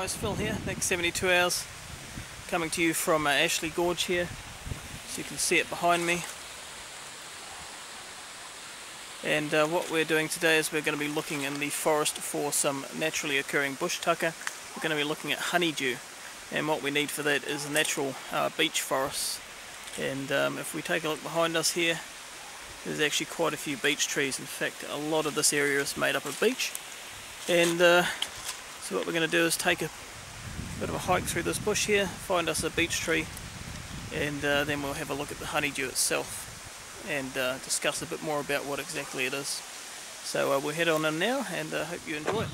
guys, Phil here, next 72 hours coming to you from uh, Ashley Gorge here. So you can see it behind me. And uh, what we're doing today is we're going to be looking in the forest for some naturally occurring bush tucker. We're going to be looking at honeydew. And what we need for that is a natural uh, beech forests and um, if we take a look behind us here there's actually quite a few beech trees. In fact a lot of this area is made up of beech. And uh, so what we're going to do is take a bit of a hike through this bush here, find us a beech tree, and uh, then we'll have a look at the honeydew itself and uh, discuss a bit more about what exactly it is. So uh, we'll head on in now and I uh, hope you enjoy it.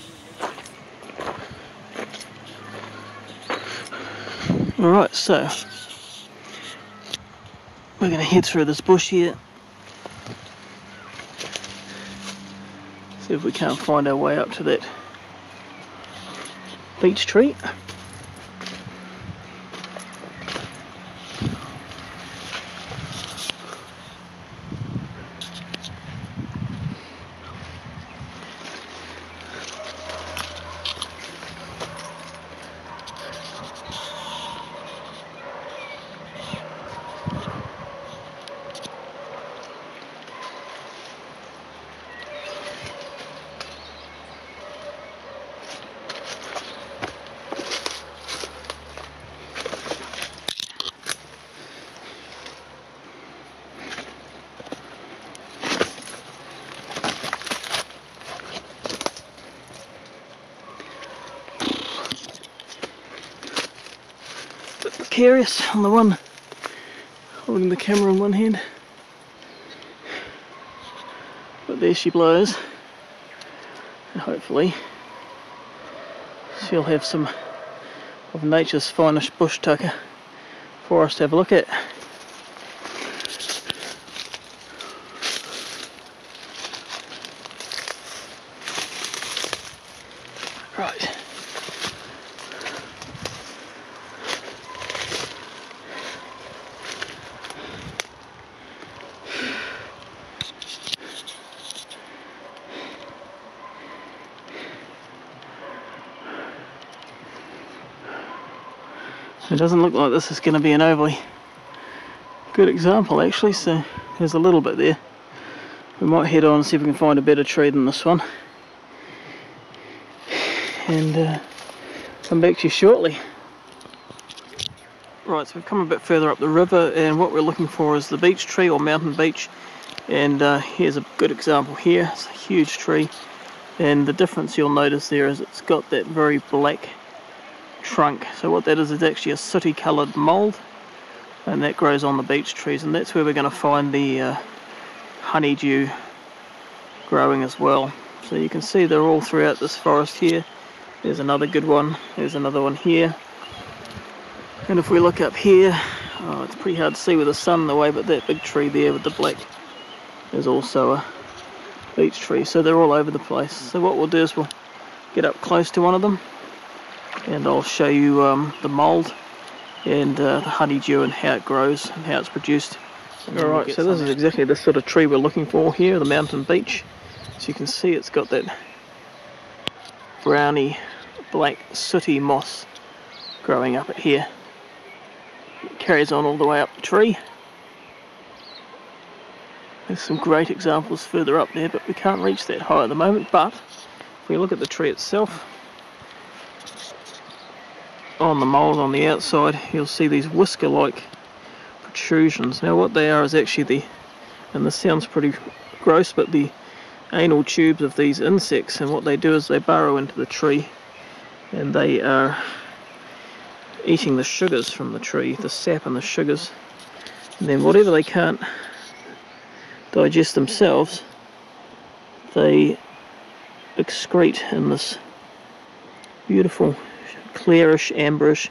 Alright, so we're going to head through this bush here. See if we can't find our way up to that beech tree. Precarious on the one holding the camera in one hand. But there she blows. And hopefully she'll have some of nature's finest bush tucker for us to have a look at. Right. It doesn't look like this is going to be an overly good example actually, so there's a little bit there. We might head on and see if we can find a better tree than this one. And uh, come back to you shortly. Right, so we've come a bit further up the river and what we're looking for is the beech tree or mountain beech. And uh, here's a good example here. It's a huge tree. And the difference you'll notice there is it's got that very black trunk. So what that is is actually a sooty coloured mould and that grows on the beech trees and that's where we're going to find the uh, honeydew growing as well. So you can see they're all throughout this forest here. There's another good one, there's another one here. And if we look up here, oh, it's pretty hard to see with the sun in the way, but that big tree there with the black is also a beech tree. So they're all over the place. So what we'll do is we'll get up close to one of them and I'll show you um, the mould and uh, the honeydew and how it grows and how it's produced. Alright, so this is exactly the sort of tree we're looking for here, the mountain beech. So you can see it's got that browny black sooty moss growing up at here. It carries on all the way up the tree. There's some great examples further up there, but we can't reach that high at the moment. But if we look at the tree itself, on the mould on the outside you'll see these whisker like protrusions. Now what they are is actually the and this sounds pretty gross but the anal tubes of these insects and what they do is they burrow into the tree and they are eating the sugars from the tree the sap and the sugars. And then whatever they can't digest themselves they excrete in this beautiful clearish, amberish,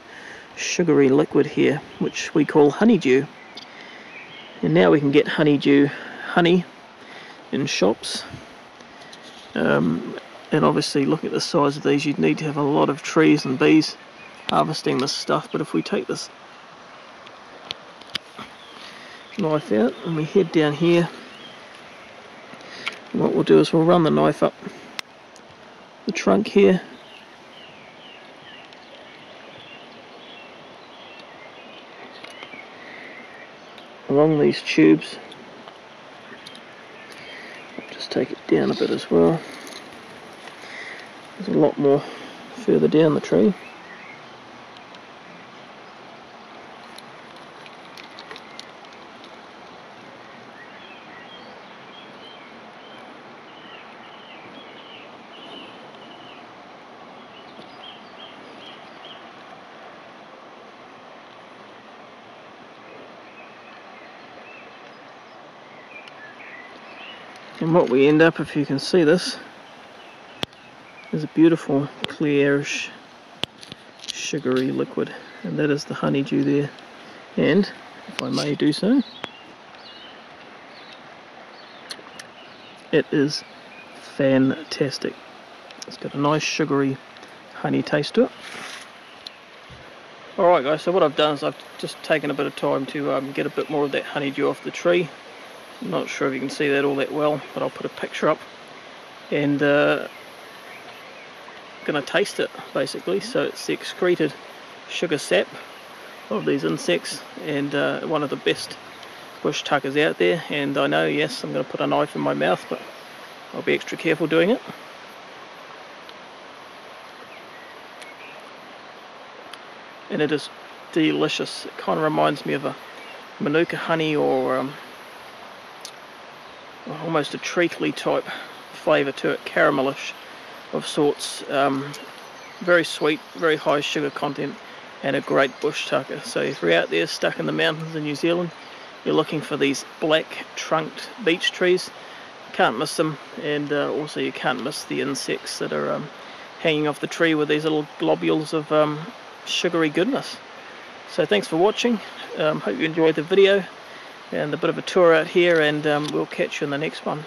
sugary liquid here, which we call honeydew. And now we can get honeydew honey in shops. Um, and obviously, look at the size of these, you'd need to have a lot of trees and bees harvesting this stuff. But if we take this knife out and we head down here, what we'll do is we'll run the knife up the trunk here along these tubes. Just take it down a bit as well. There's a lot more further down the tree. And what we end up, if you can see this, is a beautiful clearish sugary liquid. And that is the honeydew there. And, if I may do so, it is fantastic. It's got a nice sugary honey taste to it. Alright guys, so what I've done is I've just taken a bit of time to um, get a bit more of that honeydew off the tree I'm not sure if you can see that all that well, but I'll put a picture up and uh, going to taste it basically. So it's the excreted sugar sap of these insects and uh, one of the best bush tuckers out there. And I know, yes, I'm going to put a knife in my mouth, but I'll be extra careful doing it. And it is delicious. It kind of reminds me of a manuka honey or um, almost a treacly type flavour to it, caramelish of sorts. Um, very sweet, very high sugar content, and a great bush tucker. So if you're out there stuck in the mountains in New Zealand, you're looking for these black trunked beech trees, can't miss them, and uh, also you can't miss the insects that are um, hanging off the tree with these little globules of um, sugary goodness. So thanks for watching. Um, hope you enjoyed the video and a bit of a tour out here and um, we'll catch you in the next one.